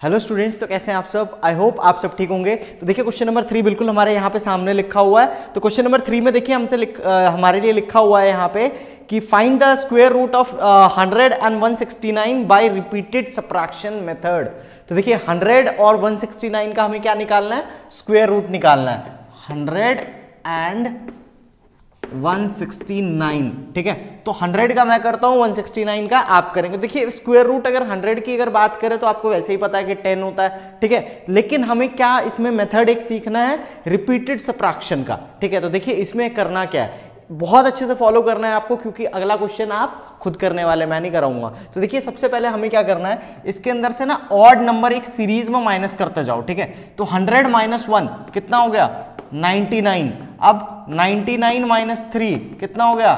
Hello students तो कैसे हैं आप सब? आई होप आप सब ठीक होंगे। तो देखिए क्वेश्चन नंबर थ्री बिल्कुल हमारे यहाँ पे सामने लिखा हुआ है। तो क्वेश्चन नंबर थ्री में देखिए, हमसे हमारे लिए लिखा हुआ है यहाँ पे कि find the square root of hundred and one sixty nine by repeated subtraction method तो देखिए हंड्रेड और वन सिक्सटी नाइन का हमें क्या निकालना है? स्क्वेयर रूट निकालना है। हंड्रेड एंड 169 ठीक है? तो 100 का मैं करता हूँ 169 का आप करेंगे। देखिए स्क्वायर रूट अगर 100 की अगर बात करें तो आपको वैसे ही पता है कि 10 होता है, ठीक है? लेकिन हमें क्या इसमें मेथड एक सीखना है? रिपीटेड सप्राक्शन का, ठीक है? तो देखिए, इसमें करना क्या है? बहुत अच्छे से फॉलो करना है आपको, क्योंकि अगला क्वेश्चन आप खुद करने वाले, मैं नहीं कराऊँगा। तो देखिए, सबसे पहले हमें क्या करना है? इसके अंदर से ना ऑड नंबर एक सीरीज़ में माइनस करते जाओ, ठीक है? तो 100 माइनस वन कितना हो गया? 99 अब 99 नाइन माइनस थ्री कितना हो गया?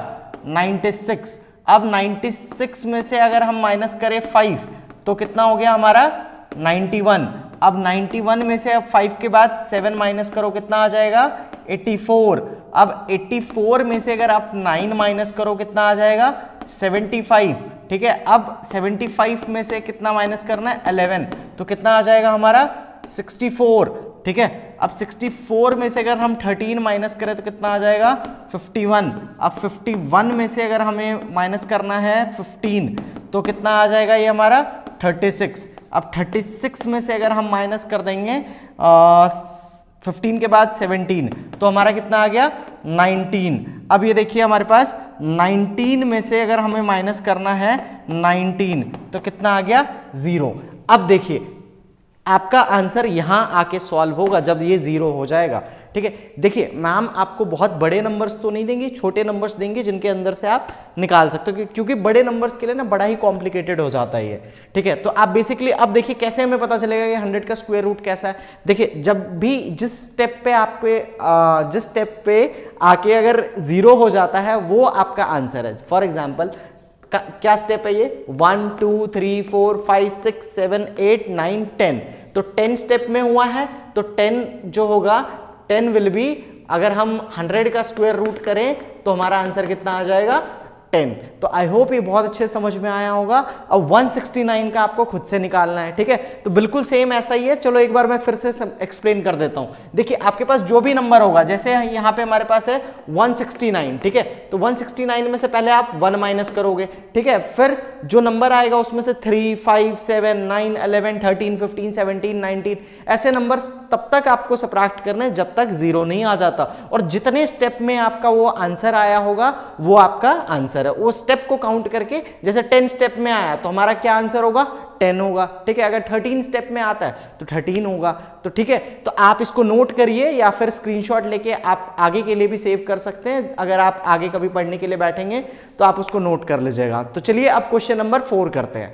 96 अब 96 में से अगर हम माइनस करें 5 तो कितना हो गया हमारा? 91 अब 91 में से अब 5 के बाद 7 माइनस करो, कितना आ जाएगा? 84 अब 84 में से अगर आप 9 माइनस करो, कितना आ जाएगा? 75 ठीक है? अब 75 में से कितना माइनस करना है? 11 तो कितना आ जाएगा हमारा? 64 ठीक है? अब 64 में से अगर हम 13 माइनस करें तो कितना आ जाएगा? 51 अब 51 में से अगर हमें माइनस करना है 15 तो कितना आ जाएगा ये हमारा? 36 अब 36 में से अगर हम माइनस कर देंगे आ, 15 के बाद 17 तो हमारा कितना आ गया? 19 अब ये देखिए हमारे पास 19 में से अगर हमें माइनस करना है 19 तो कितना आ गया? ज़ीरो अब देखिए आपका आंसर यहाँ आके सॉल्व होगा जब ये ज़ीरो हो जाएगा। ठीक है? देखिए, मैम आपको बहुत बड़े नंबर्स तो नहीं देंगे, छोटे नंबर्स देंगे जिनके अंदर से आप निकाल सकते हो क्योंकि बड़े नंबर्स के लिए ना बड़ा ही कॉम्प्लिकेटेड हो जाता है ये। ठीक है? तो आप बेसिकली अब देखिए कैसे हमें पता चलेगा कि हंड्रेड का स्क्वायर रूट कैसा है? देखिए, जब भी जिस स्टेप पे आप पे जिस स्टेप पे आके अगर ज़ीरो हो जाता है, वो आपका आंसर है। फॉर एग्ज़ाम्पल क्या स्टेप है ये? One two three four five six seven eight nine ten तो टेन स्टेप में हुआ है तो टेन जो होगा टेन विल बी अगर हम हंड्रेड का स्क्वायर रूट करें तो हमारा आंसर कितना आ जाएगा? टेन तो आई होप ये बहुत अच्छे समझ में आया होगा। अब 169 का आपको खुद से निकालना है, ठीक है? तो बिल्कुल सेम ऐसा ही है। चलो एक बार मैं फिर से एक्सप्लेन कर देता हूँ। देखिए, आपके पास जो भी नंबर होगा, जैसे यहाँ पे हमारे पास है 169 ठीक है? तो 169 में से पहले आप वन माइनस करोगे, ठीक है? फिर जो नंबर आएगा उसमें से three five seven nine eleven thirteen fifteen seventeen nineteen ऐसे नंबर तब तक आपको सप्राक्ट करने जब तक ज़ीरो नहीं आ जाता। और जितने स्टेप में आपका वो आंसर आया होगा, वो आपका आंसर आंसर है। वो स्टेप को काउंट करके, जैसे टेन स्टेप में आया तो हमारा क्या आंसर होगा? टेन होगा। ठीक है, अगर थर्टीन स्टेप में आता है तो थर्टीन होगा। तो ठीक है तो आप इसको नोट करिए या फिर स्क्रीनशॉट लेके आप आगे के लिए भी सेव कर सकते हैं। अगर आप आगे कभी पढ़ने के लिए बैठेंगे तो आप उसको नोट कर लीजिएगा। तो चलिए, अब क्वेश्चन नंबर फोर करते हैं।